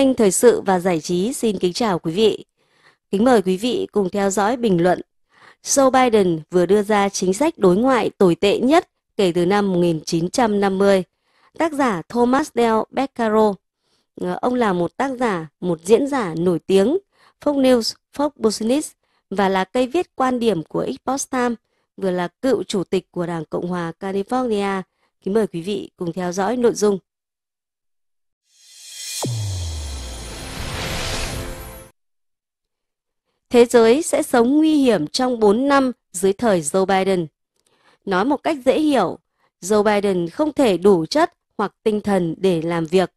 kênh Thời sự và Giải trí xin kính chào quý vị. Kính mời quý vị cùng theo dõi bình luận. Joe Biden vừa đưa ra chính sách đối ngoại tồi tệ nhất kể từ năm 1950. Tác giả Thomas Del Beccaro. Ờ, ông là một tác giả, một diễn giả nổi tiếng, Fox News, Fox Business và là cây viết quan điểm của Xbox Times, vừa là cựu chủ tịch của Đảng Cộng hòa California. Kính mời quý vị cùng theo dõi nội dung. Thế giới sẽ sống nguy hiểm trong 4 năm dưới thời Joe Biden. Nói một cách dễ hiểu, Joe Biden không thể đủ chất hoặc tinh thần để làm việc.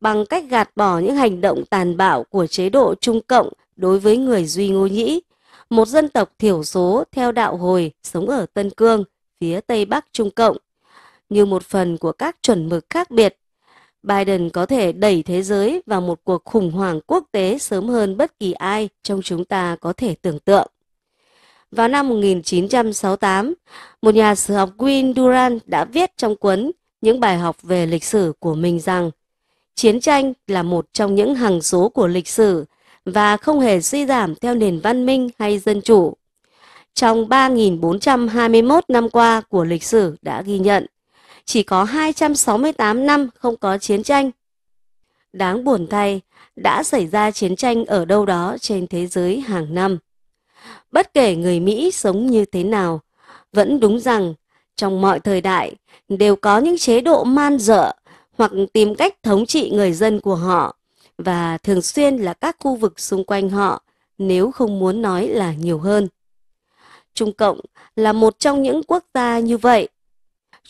Bằng cách gạt bỏ những hành động tàn bạo của chế độ Trung Cộng đối với người Duy Ngô Nhĩ, một dân tộc thiểu số theo đạo hồi sống ở Tân Cương, phía Tây Bắc Trung Cộng, như một phần của các chuẩn mực khác biệt Biden có thể đẩy thế giới vào một cuộc khủng hoảng quốc tế sớm hơn bất kỳ ai trong chúng ta có thể tưởng tượng. Vào năm 1968, một nhà sử học Queen Durant đã viết trong cuốn những bài học về lịch sử của mình rằng chiến tranh là một trong những hằng số của lịch sử và không hề suy giảm theo nền văn minh hay dân chủ. Trong 3.421 năm qua của lịch sử đã ghi nhận, chỉ có 268 năm không có chiến tranh. Đáng buồn thay, đã xảy ra chiến tranh ở đâu đó trên thế giới hàng năm. Bất kể người Mỹ sống như thế nào, vẫn đúng rằng trong mọi thời đại đều có những chế độ man dợ hoặc tìm cách thống trị người dân của họ và thường xuyên là các khu vực xung quanh họ nếu không muốn nói là nhiều hơn. Trung Cộng là một trong những quốc gia như vậy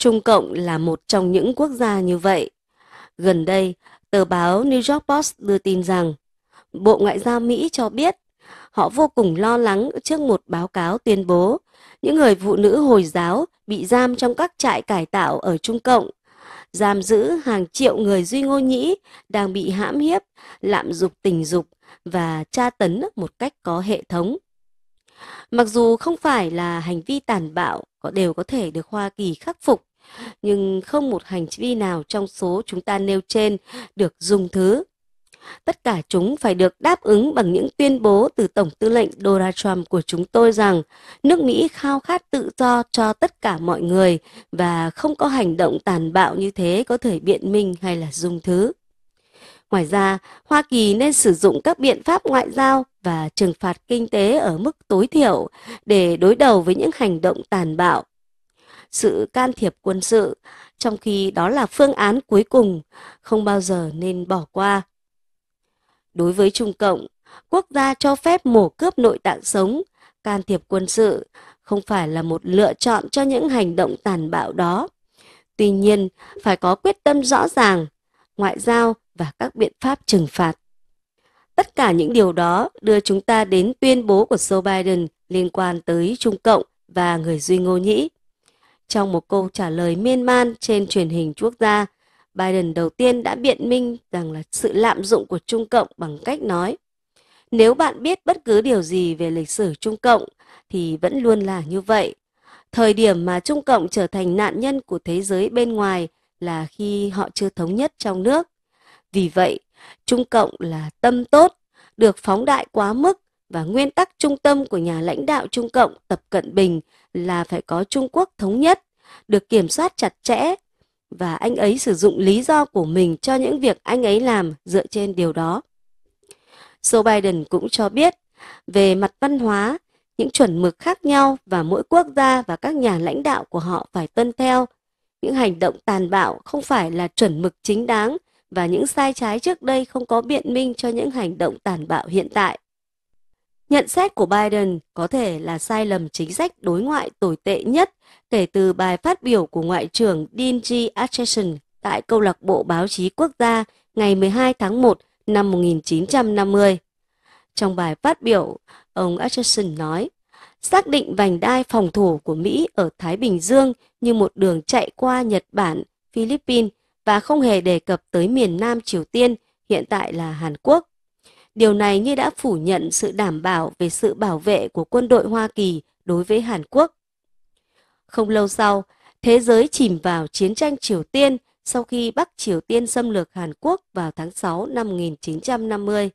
Trung Cộng là một trong những quốc gia như vậy. Gần đây, tờ báo New York Post đưa tin rằng Bộ Ngoại giao Mỹ cho biết họ vô cùng lo lắng trước một báo cáo tuyên bố những người phụ nữ Hồi giáo bị giam trong các trại cải tạo ở Trung Cộng, giam giữ hàng triệu người Duy Ngô Nhĩ đang bị hãm hiếp, lạm dục tình dục và tra tấn một cách có hệ thống. Mặc dù không phải là hành vi tàn bạo có đều có thể được Hoa Kỳ khắc phục, nhưng không một hành vi nào trong số chúng ta nêu trên được dùng thứ. Tất cả chúng phải được đáp ứng bằng những tuyên bố từ Tổng tư lệnh Donald Trump của chúng tôi rằng nước Mỹ khao khát tự do cho tất cả mọi người và không có hành động tàn bạo như thế có thể biện minh hay là dung thứ. Ngoài ra, Hoa Kỳ nên sử dụng các biện pháp ngoại giao và trừng phạt kinh tế ở mức tối thiểu để đối đầu với những hành động tàn bạo sự can thiệp quân sự, trong khi đó là phương án cuối cùng, không bao giờ nên bỏ qua. Đối với Trung Cộng, quốc gia cho phép mổ cướp nội tạng sống, can thiệp quân sự không phải là một lựa chọn cho những hành động tàn bạo đó. Tuy nhiên, phải có quyết tâm rõ ràng, ngoại giao và các biện pháp trừng phạt. Tất cả những điều đó đưa chúng ta đến tuyên bố của Joe Biden liên quan tới Trung Cộng và người Duy Ngô Nhĩ. Trong một câu trả lời miên man trên truyền hình quốc gia, Biden đầu tiên đã biện minh rằng là sự lạm dụng của Trung Cộng bằng cách nói Nếu bạn biết bất cứ điều gì về lịch sử Trung Cộng thì vẫn luôn là như vậy. Thời điểm mà Trung Cộng trở thành nạn nhân của thế giới bên ngoài là khi họ chưa thống nhất trong nước. Vì vậy, Trung Cộng là tâm tốt, được phóng đại quá mức và nguyên tắc trung tâm của nhà lãnh đạo Trung Cộng Tập Cận Bình là phải có Trung Quốc thống nhất, được kiểm soát chặt chẽ và anh ấy sử dụng lý do của mình cho những việc anh ấy làm dựa trên điều đó. Joe Biden cũng cho biết về mặt văn hóa, những chuẩn mực khác nhau và mỗi quốc gia và các nhà lãnh đạo của họ phải tuân theo. Những hành động tàn bạo không phải là chuẩn mực chính đáng và những sai trái trước đây không có biện minh cho những hành động tàn bạo hiện tại. Nhận xét của Biden có thể là sai lầm chính sách đối ngoại tồi tệ nhất kể từ bài phát biểu của Ngoại trưởng Dean G. Acheson tại Câu lạc bộ Báo chí Quốc gia ngày 12 tháng 1 năm 1950. Trong bài phát biểu, ông Acheson nói, xác định vành đai phòng thủ của Mỹ ở Thái Bình Dương như một đường chạy qua Nhật Bản, Philippines và không hề đề cập tới miền Nam Triều Tiên, hiện tại là Hàn Quốc. Điều này như đã phủ nhận sự đảm bảo về sự bảo vệ của quân đội Hoa Kỳ đối với Hàn Quốc. Không lâu sau, thế giới chìm vào chiến tranh Triều Tiên sau khi Bắc Triều Tiên xâm lược Hàn Quốc vào tháng 6 năm 1950.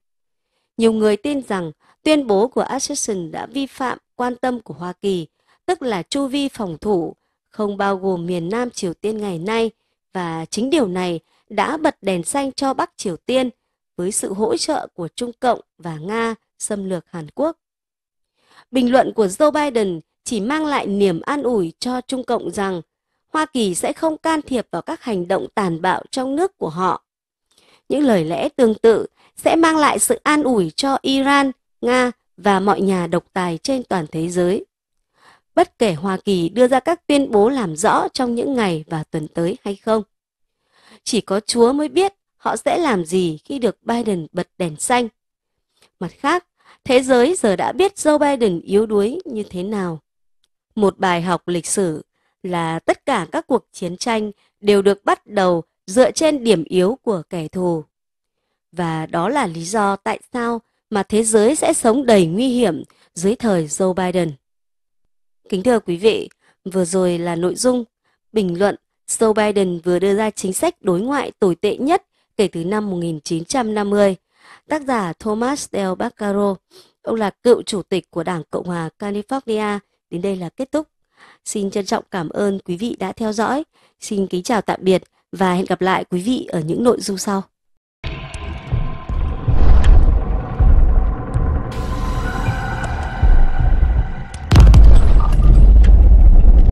Nhiều người tin rằng tuyên bố của Accession đã vi phạm quan tâm của Hoa Kỳ, tức là chu vi phòng thủ, không bao gồm miền Nam Triều Tiên ngày nay, và chính điều này đã bật đèn xanh cho Bắc Triều Tiên với sự hỗ trợ của Trung Cộng và Nga xâm lược Hàn Quốc. Bình luận của Joe Biden chỉ mang lại niềm an ủi cho Trung Cộng rằng Hoa Kỳ sẽ không can thiệp vào các hành động tàn bạo trong nước của họ. Những lời lẽ tương tự sẽ mang lại sự an ủi cho Iran, Nga và mọi nhà độc tài trên toàn thế giới. Bất kể Hoa Kỳ đưa ra các tuyên bố làm rõ trong những ngày và tuần tới hay không. Chỉ có Chúa mới biết họ sẽ làm gì khi được Biden bật đèn xanh. Mặt khác, thế giới giờ đã biết Joe Biden yếu đuối như thế nào. Một bài học lịch sử là tất cả các cuộc chiến tranh đều được bắt đầu dựa trên điểm yếu của kẻ thù. Và đó là lý do tại sao mà thế giới sẽ sống đầy nguy hiểm dưới thời Joe Biden. Kính thưa quý vị, vừa rồi là nội dung bình luận Joe Biden vừa đưa ra chính sách đối ngoại tồi tệ nhất kể từ năm 1950. Tác giả Thomas Del Baccaro, ông là cựu chủ tịch của Đảng Cộng hòa California. Đến đây là kết thúc. Xin trân trọng cảm ơn quý vị đã theo dõi. Xin kính chào tạm biệt và hẹn gặp lại quý vị ở những nội dung sau.